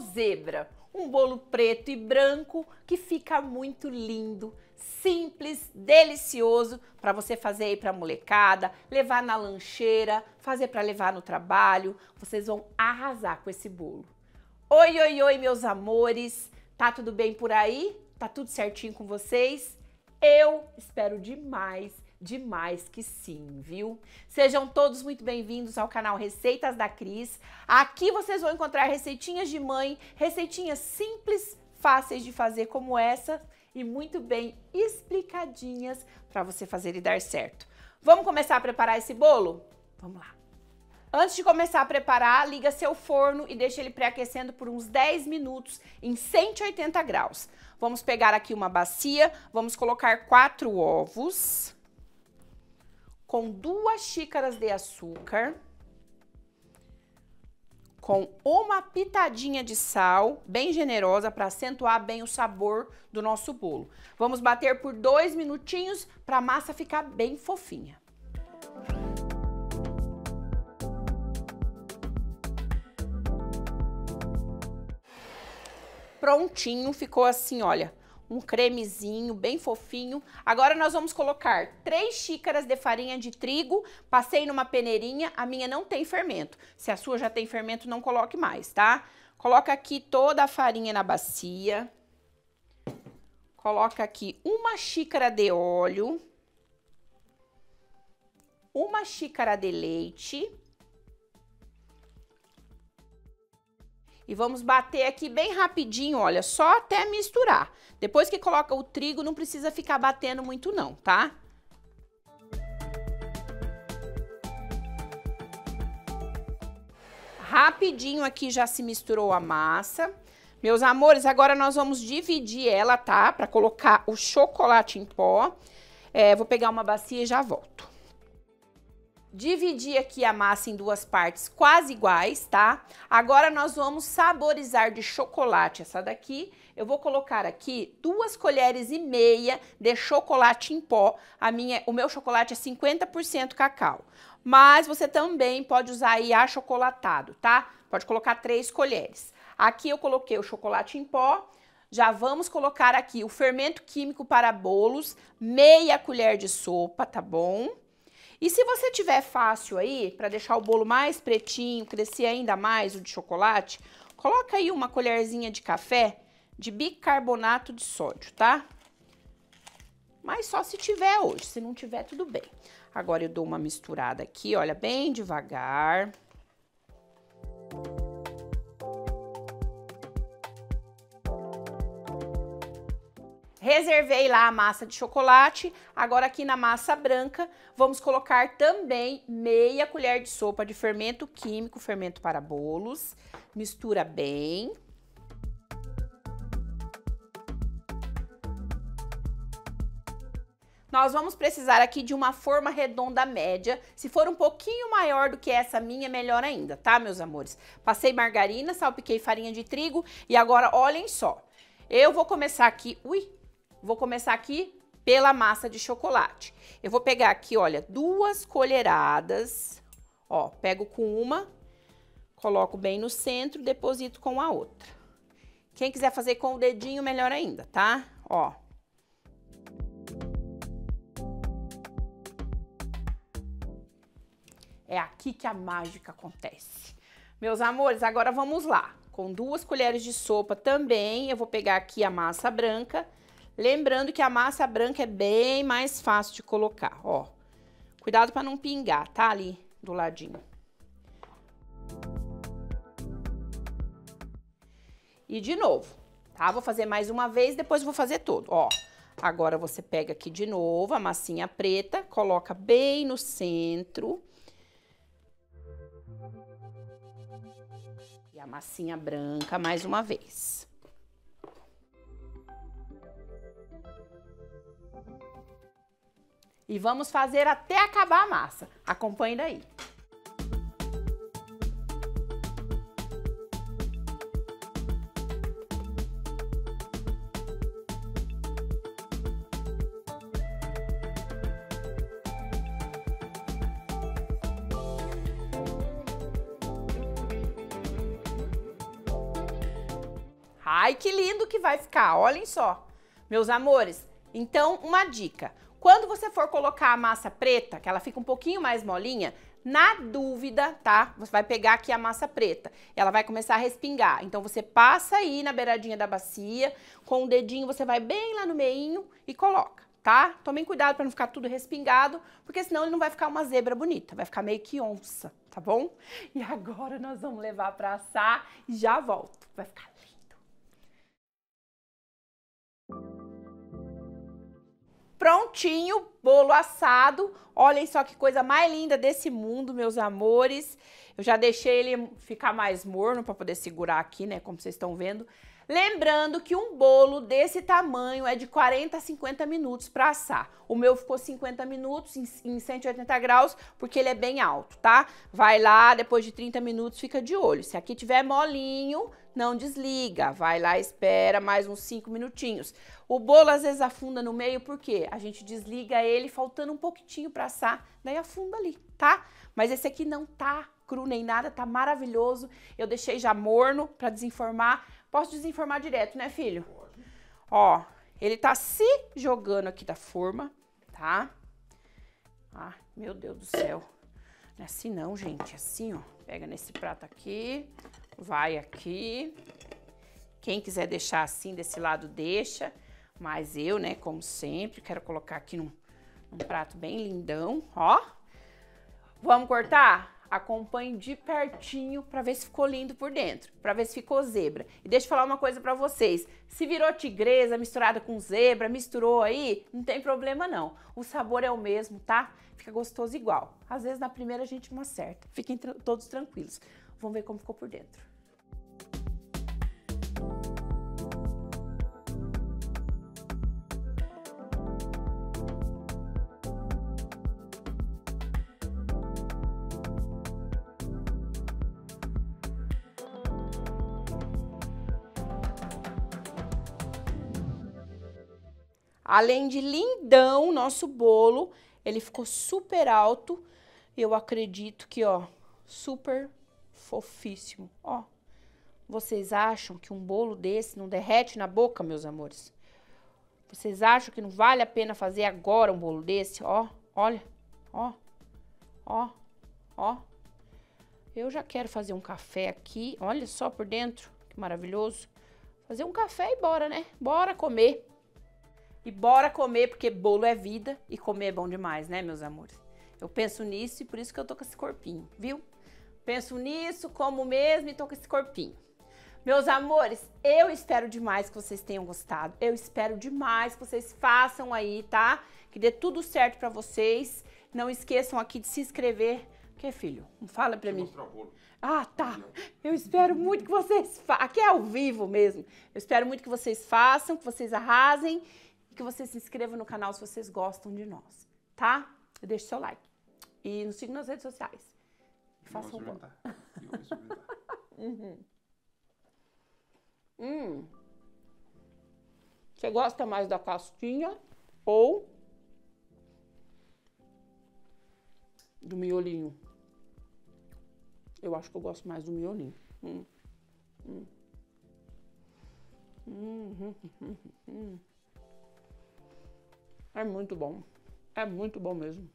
zebra, um bolo preto e branco que fica muito lindo, simples, delicioso para você fazer aí para molecada, levar na lancheira, fazer para levar no trabalho. Vocês vão arrasar com esse bolo. Oi, oi, oi, meus amores. Tá tudo bem por aí? Tá tudo certinho com vocês? Eu espero demais demais que sim, viu? Sejam todos muito bem-vindos ao canal Receitas da Cris. Aqui vocês vão encontrar receitinhas de mãe, receitinhas simples, fáceis de fazer como essa e muito bem explicadinhas para você fazer e dar certo. Vamos começar a preparar esse bolo? Vamos lá. Antes de começar a preparar, liga seu forno e deixa ele pré-aquecendo por uns 10 minutos em 180 graus. Vamos pegar aqui uma bacia, vamos colocar quatro ovos com duas xícaras de açúcar, com uma pitadinha de sal, bem generosa, para acentuar bem o sabor do nosso bolo. Vamos bater por dois minutinhos para a massa ficar bem fofinha. Prontinho, ficou assim, olha, um cremezinho bem fofinho. Agora nós vamos colocar 3 xícaras de farinha de trigo, passei numa peneirinha, a minha não tem fermento. Se a sua já tem fermento, não coloque mais, tá? Coloca aqui toda a farinha na bacia. Coloca aqui uma xícara de óleo. Uma xícara de leite. E vamos bater aqui bem rapidinho, olha, só até misturar. Depois que coloca o trigo, não precisa ficar batendo muito não, tá? Rapidinho aqui já se misturou a massa. Meus amores, agora nós vamos dividir ela, tá? Para colocar o chocolate em pó. É, vou pegar uma bacia e já volto. Dividi aqui a massa em duas partes quase iguais, tá? Agora nós vamos saborizar de chocolate essa daqui. Eu vou colocar aqui duas colheres e meia de chocolate em pó. A minha, o meu chocolate é 50% cacau. Mas você também pode usar aí achocolatado, tá? Pode colocar três colheres. Aqui eu coloquei o chocolate em pó. Já vamos colocar aqui o fermento químico para bolos, meia colher de sopa, tá bom? E se você tiver fácil aí, para deixar o bolo mais pretinho, crescer ainda mais o de chocolate, coloca aí uma colherzinha de café de bicarbonato de sódio, tá? Mas só se tiver hoje, se não tiver, tudo bem. Agora eu dou uma misturada aqui, olha, bem devagar. Reservei lá a massa de chocolate. Agora aqui na massa branca, vamos colocar também meia colher de sopa de fermento químico, fermento para bolos. Mistura bem. Nós vamos precisar aqui de uma forma redonda média. Se for um pouquinho maior do que essa minha, melhor ainda, tá, meus amores? Passei margarina, salpiquei farinha de trigo e agora olhem só. Eu vou começar aqui... Ui, Vou começar aqui pela massa de chocolate. Eu vou pegar aqui, olha, duas colheradas, ó, pego com uma, coloco bem no centro, deposito com a outra. Quem quiser fazer com o dedinho, melhor ainda, tá? Ó. É aqui que a mágica acontece. Meus amores, agora vamos lá. Com duas colheres de sopa também, eu vou pegar aqui a massa branca Lembrando que a massa branca é bem mais fácil de colocar, ó. Cuidado para não pingar, tá? Ali do ladinho. E de novo, tá? Vou fazer mais uma vez, depois vou fazer todo, ó. Agora você pega aqui de novo a massinha preta, coloca bem no centro. E a massinha branca mais uma vez. E vamos fazer até acabar a massa. Acompanhe daí. Ai, que lindo que vai ficar, olhem só. Meus amores, então uma dica. Quando você for colocar a massa preta, que ela fica um pouquinho mais molinha, na dúvida, tá? Você vai pegar aqui a massa preta. Ela vai começar a respingar. Então você passa aí na beiradinha da bacia, com o dedinho você vai bem lá no meinho e coloca, tá? Tomem cuidado para não ficar tudo respingado, porque senão ele não vai ficar uma zebra bonita, vai ficar meio que onça, tá bom? E agora nós vamos levar para assar e já volto. Vai ficar prontinho, bolo assado. Olhem só que coisa mais linda desse mundo, meus amores. Eu já deixei ele ficar mais morno para poder segurar aqui, né, como vocês estão vendo. Lembrando que um bolo desse tamanho é de 40 a 50 minutos para assar. O meu ficou 50 minutos em 180 graus, porque ele é bem alto, tá? Vai lá, depois de 30 minutos, fica de olho. Se aqui tiver molinho, não desliga. Vai lá, espera mais uns 5 minutinhos. O bolo às vezes afunda no meio, porque a gente desliga ele faltando um pouquinho para assar, daí afunda ali, tá? Mas esse aqui não tá cru nem nada, tá maravilhoso. Eu deixei já morno para desenformar. Posso desenformar direto, né, filho? Pode. Ó, ele tá se jogando aqui da forma, tá? Ah, meu Deus do céu. Não é assim não, gente. É assim, ó. Pega nesse prato aqui, vai aqui. Quem quiser deixar assim desse lado, deixa. Mas eu, né, como sempre, quero colocar aqui num, num prato bem lindão, ó. Vamos cortar? Acompanhe de pertinho para ver se ficou lindo por dentro, para ver se ficou zebra. E deixa eu falar uma coisa para vocês. Se virou tigresa misturada com zebra, misturou aí, não tem problema não. O sabor é o mesmo, tá? Fica gostoso igual. Às vezes na primeira a gente não acerta. Fiquem todos tranquilos. Vamos ver como ficou por dentro. Além de lindão, nosso bolo, ele ficou super alto. Eu acredito que, ó, super fofíssimo. Ó, vocês acham que um bolo desse não derrete na boca, meus amores? Vocês acham que não vale a pena fazer agora um bolo desse? Ó, olha, ó, ó, ó. Eu já quero fazer um café aqui. Olha só por dentro, que maravilhoso. Fazer um café e bora, né? Bora comer. E bora comer, porque bolo é vida e comer é bom demais, né, meus amores? Eu penso nisso e por isso que eu tô com esse corpinho, viu? Penso nisso, como mesmo e tô com esse corpinho. Meus amores, eu espero demais que vocês tenham gostado. Eu espero demais que vocês façam aí, tá? Que dê tudo certo para vocês. Não esqueçam aqui de se inscrever. Que filho? Fala para mim. Ah, tá. Eu espero muito que vocês façam. Aqui é ao vivo mesmo. Eu espero muito que vocês façam, que vocês arrasem e que vocês se inscrevam no canal se vocês gostam de nós, tá? Deixe seu like. E nos sigam nas redes sociais. E façam um bom. uhum. Hum. Você gosta mais da casquinha ou do miolinho? Eu acho que eu gosto mais do miolinho. Hum. Hum. Hum, hum, hum, é muito bom. É muito bom mesmo.